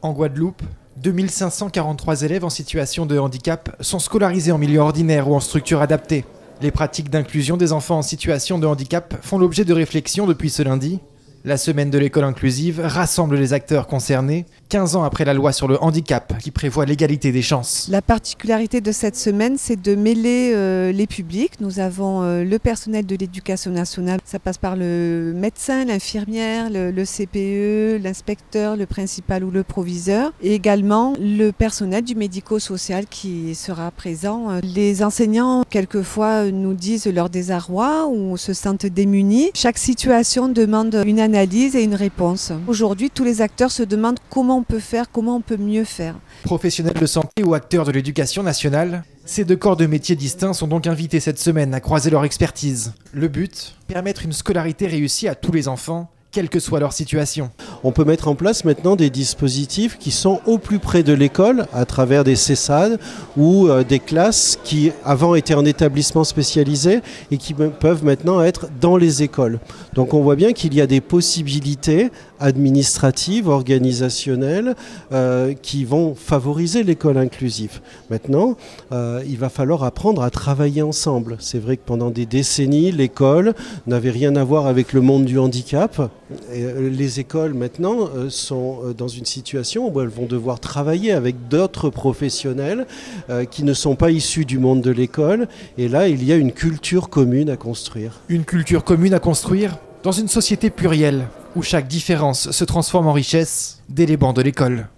En Guadeloupe, 2543 élèves en situation de handicap sont scolarisés en milieu ordinaire ou en structure adaptée. Les pratiques d'inclusion des enfants en situation de handicap font l'objet de réflexions depuis ce lundi la semaine de l'école inclusive rassemble les acteurs concernés 15 ans après la loi sur le handicap qui prévoit l'égalité des chances. La particularité de cette semaine, c'est de mêler euh, les publics. Nous avons euh, le personnel de l'éducation nationale, ça passe par le médecin, l'infirmière, le, le, CPE, l'inspecteur, le principal ou le proviseur, et également le personnel du médico-social qui sera présent. Les enseignants, quelquefois, nous disent leur désarroi ou se sentent démunis. Chaque situation demande une analyse et une réponse. Aujourd'hui, tous les acteurs se demandent comment on peut faire, comment on peut mieux faire. Professionnels de santé ou acteurs de l'éducation nationale, ces deux corps de métiers distincts sont donc invités cette semaine à croiser leur expertise. Le but Permettre une scolarité réussie à tous les enfants quelle que soit leur situation. On peut mettre en place maintenant des dispositifs qui sont au plus près de l'école à travers des CESAD ou euh, des classes qui avant étaient en établissement spécialisé et qui peuvent maintenant être dans les écoles. Donc on voit bien qu'il y a des possibilités administratives, organisationnelles euh, qui vont favoriser l'école inclusive. Maintenant, euh, il va falloir apprendre à travailler ensemble. C'est vrai que pendant des décennies, l'école n'avait rien à voir avec le monde du handicap. Les écoles maintenant euh, sont euh, dans une situation où elles vont devoir travailler avec d'autres professionnels qui ne sont pas issus du monde de l'école. Et là, il y a une culture commune à construire. Une culture commune à construire dans une société plurielle où chaque différence se transforme en richesse dès les bancs de l'école.